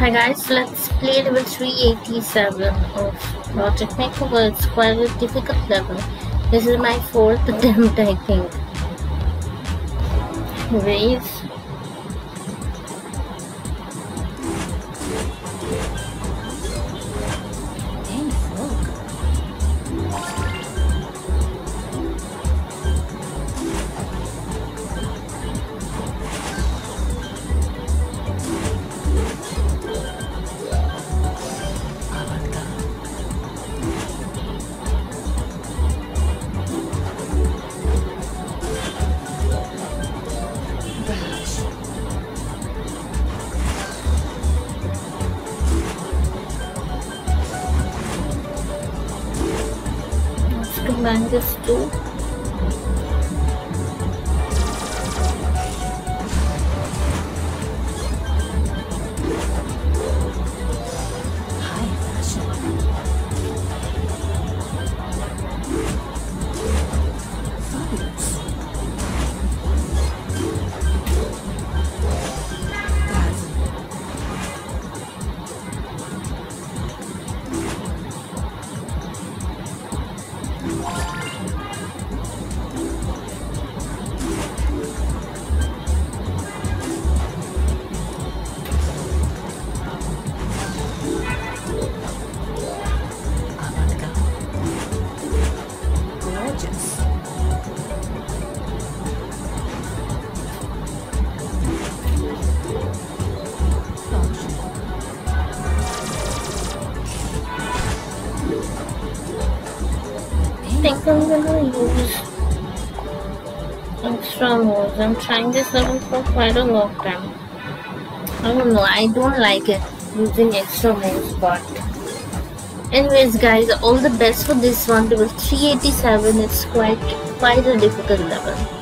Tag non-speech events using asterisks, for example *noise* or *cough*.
Hi guys, let's play level 387 of Project Makeover. It's quite a difficult level. This is my fourth *laughs* attempt, I think. Anyways, combine this I'm gonna use extra moves. I'm trying this level for quite a long time. I don't know, I don't like it using extra moves, but anyways guys, all the best for this one. Level 387 It's quite quite a difficult level.